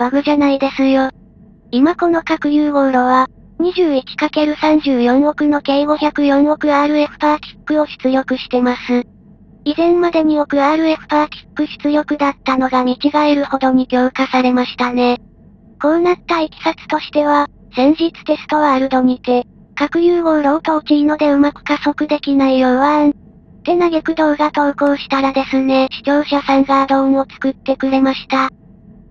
バグじゃないですよ。今この核融合炉は、21×34 億の計504億 RF パーキックを出力してます。以前まで2億 RF パーキック出力だったのが見違えるほどに強化されましたね。こうなったいきさつとしては、先日テストワールドにて、核融合ロート落ちいのでうまく加速できないようはん。って嘆く動画投稿したらですね、視聴者さんがアドオンを作ってくれました。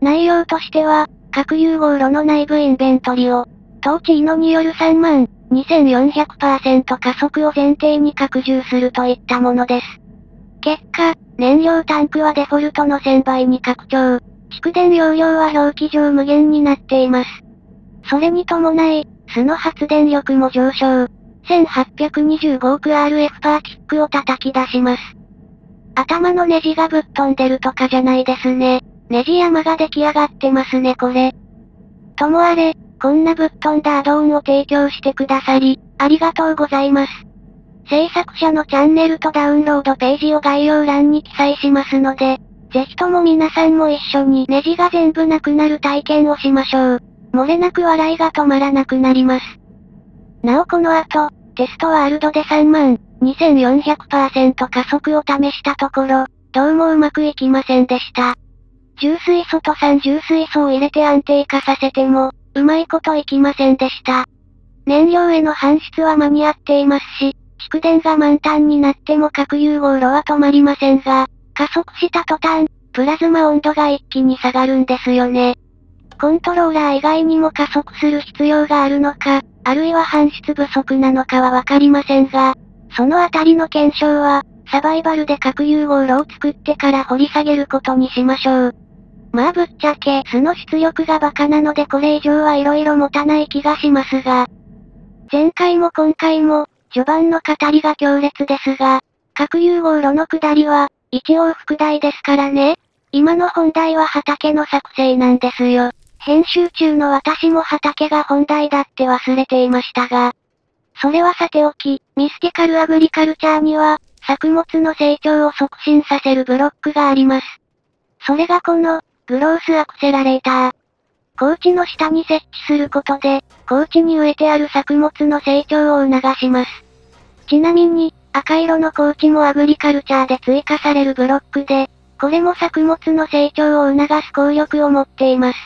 内容としては、核融合炉の内部インベントリを、トーチーノによる3万2400%加速を前提に拡充するといったものです。結果、燃料タンクはデフォルトの1000倍に拡張。蓄電容量は表記上無限になっています。それに伴い、素の発電力も上昇。1825億 RF パーキックを叩き出します。頭のネジがぶっ飛んでるとかじゃないですね。ネジ山が出来上がってますねこれ。ともあれ、こんなぶっ飛んだアドオンを提供してくださり、ありがとうございます。制作者のチャンネルとダウンロードページを概要欄に記載しますので、ぜひとも皆さんも一緒にネジが全部なくなる体験をしましょう。漏れなく笑いが止まらなくなります。なおこの後、テストワールドで3万2400%加速を試したところ、どうもうまくいきませんでした。重水素と酸重水素を入れて安定化させても、うまいこといきませんでした。燃料への搬出は間に合っていますし、蓄電が満タンになっても核融合炉は止まりませんが、加速した途端、プラズマ温度が一気に下がるんですよね。コントローラー以外にも加速する必要があるのか、あるいは搬出不足なのかはわかりませんが、そのあたりの検証は、サバイバルで核融合炉を作ってから掘り下げることにしましょう。まあぶっちゃけ、素の出力がバカなのでこれ以上はいろいろ持たない気がしますが。前回も今回も、序盤の語りが強烈ですが、核融合炉の下りは、一応副題ですからね。今の本題は畑の作成なんですよ。編集中の私も畑が本題だって忘れていましたが。それはさておき、ミスティカルアグリカルチャーには、作物の成長を促進させるブロックがあります。それがこの、グロースアクセラレーター。高地の下に設置することで、高地に植えてある作物の成長を促します。ちなみに、赤色の高地もアグリカルチャーで追加されるブロックで、これも作物の成長を促す効力を持っています。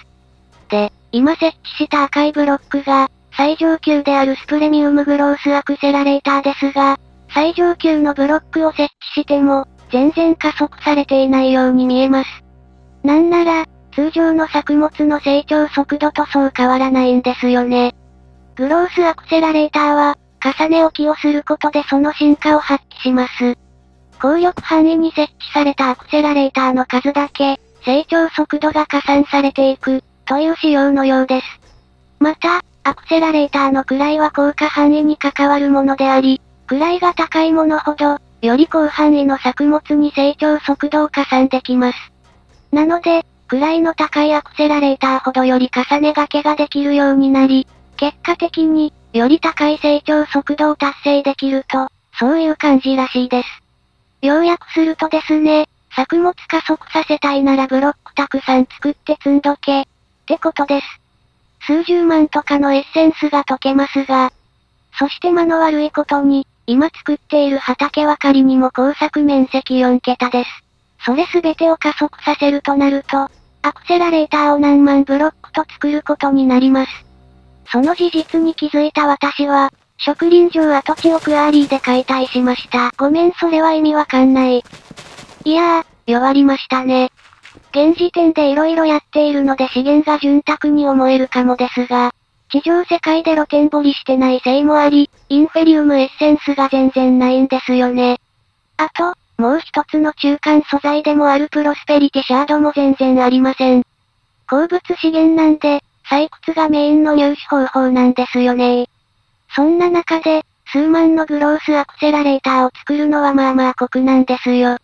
で、今設置した赤いブロックが、最上級であるスプレミウムグロースアクセラレーターですが、最上級のブロックを設置しても、全然加速されていないように見えます。なんなら、通常の作物の成長速度とそう変わらないんですよね。グロースアクセラレーターは、重ね置きをすることでその進化を発揮します。効力範囲に設置されたアクセラレーターの数だけ、成長速度が加算されていく、という仕様のようです。また、アクセラレーターの位は効果範囲に関わるものであり、位が高いものほど、より広範囲の作物に成長速度を加算できます。なので、位の高いアクセラレーターほどより重ね掛けができるようになり、結果的に、より高い成長速度を達成できると、そういう感じらしいです。要約するとですね、作物加速させたいならブロックたくさん作って積んどけ、ってことです。数十万とかのエッセンスが解けますが、そして間の悪いことに、今作っている畑は仮にも工作面積4桁です。それすべてを加速させるとなると、アクセラレーターを何万ブロックと作ることになります。その事実に気づいた私は、植林場跡地をクアーリーで解体しました。ごめんそれは意味わかんない。いやー、弱りましたね。現時点で色々やっているので資源が潤沢に思えるかもですが、地上世界で露天掘りしてないせいもあり、インフェリウムエッセンスが全然ないんですよね。あと、もう一つの中間素材でもあるプロスペリティシャードも全然ありません。鉱物資源なんで、採掘がメインの入手方法なんですよねそんな中で、数万のグロースアクセラレーターを作るのはまあまあ酷なんですよ。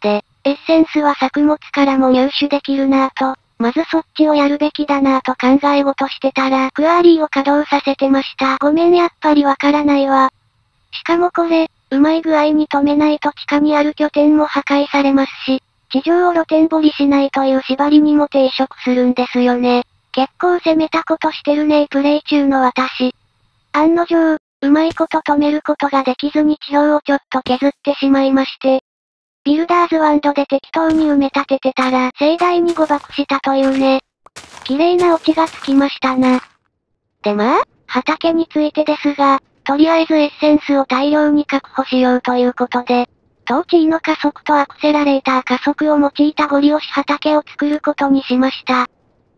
で、エッセンスは作物からも入手できるなぁと、まずそっちをやるべきだなぁと考え事してたら、クアーリーを稼働させてました。ごめんやっぱりわからないわ。しかもこれ、うまい具合に止めないと地下にある拠点も破壊されますし、地上を露天掘りしないという縛りにも抵触するんですよね。結構攻めたことしてるねプレイ中の私。案の定、うまいこと止めることができずに地表をちょっと削ってしまいまして。ビルダーズワンドで適当に埋め立ててたら盛大に誤爆したというね。綺麗なオチがつきましたな。でまあ、畑についてですが、とりあえずエッセンスを大量に確保しようということで、トーチーの加速とアクセラレーター加速を用いたゴリ押し畑を作ることにしました。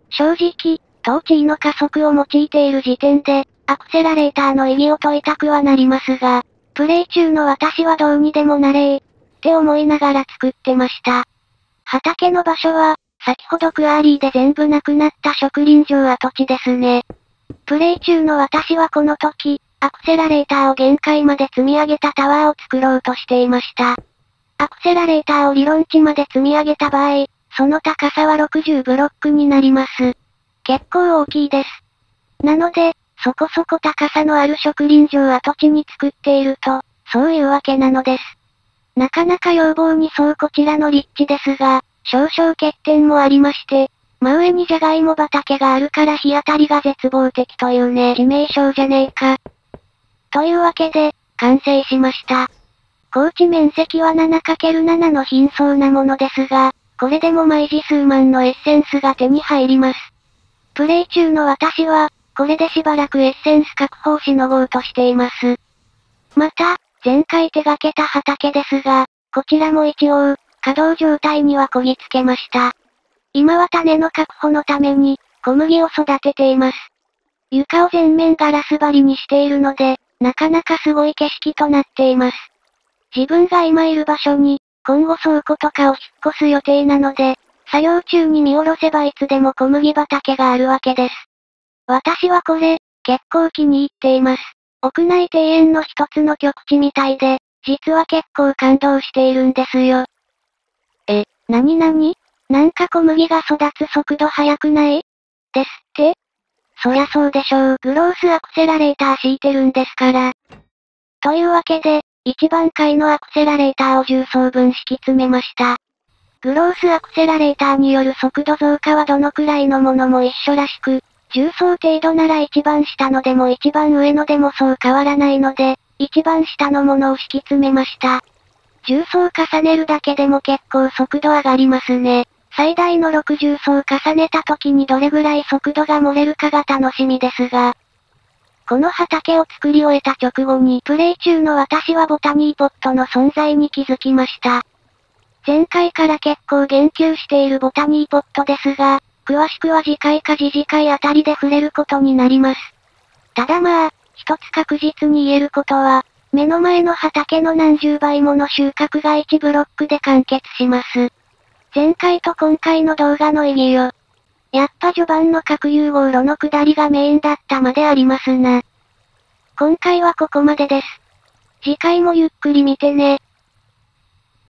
正直、トーチーの加速を用いている時点で、アクセラレーターの意義を問いたくはなりますが、プレイ中の私はどうにでもなれー、って思いながら作ってました。畑の場所は、先ほどクアーリーで全部なくなった植林場跡地ですね。プレイ中の私はこの時、アクセラレーターを限界まで積み上げたタワーを作ろうとしていました。アクセラレーターを理論値まで積み上げた場合、その高さは60ブロックになります。結構大きいです。なので、そこそこ高さのある植林場跡地に作っていると、そういうわけなのです。なかなか要望に沿うこちらの立地ですが、少々欠点もありまして、真上にじゃがいも畑があるから日当たりが絶望的というね、致命傷じゃねえか。というわけで、完成しました。高地面積は 7×7 の貧相なものですが、これでも毎時数万のエッセンスが手に入ります。プレイ中の私は、これでしばらくエッセンス確保しのごうとしています。また、前回手掛けた畑ですが、こちらも一応、稼働状態にはこぎつけました。今は種の確保のために、小麦を育てています。床を全面ガラス張りにしているので、なかなかすごい景色となっています。自分が今いる場所に、今後倉庫とかを引っ越す予定なので、作業中に見下ろせばいつでも小麦畑があるわけです。私はこれ、結構気に入っています。屋内庭園の一つの極地みたいで、実は結構感動しているんですよ。え、なになになんか小麦が育つ速度速くない？ですそりゃそうでしょう。グロースアクセラレーター敷いてるんですから。というわけで、一番階のアクセラレーターを重層分敷き詰めました。グロースアクセラレーターによる速度増加はどのくらいのものも一緒らしく、重層程度なら一番下のでも一番上のでもそう変わらないので、一番下のものを敷き詰めました。重層重ねるだけでも結構速度上がりますね。最大の60層重ねた時にどれぐらい速度が漏れるかが楽しみですが、この畑を作り終えた直後にプレイ中の私はボタニーポットの存在に気づきました。前回から結構言及しているボタニーポットですが、詳しくは次回か次次回あたりで触れることになります。ただまあ、一つ確実に言えることは、目の前の畑の何十倍もの収穫が1ブロックで完結します。前回と今回の動画の意義よ。やっぱ序盤の核融合炉の下りがメインだったまでありますな。今回はここまでです。次回もゆっくり見てね。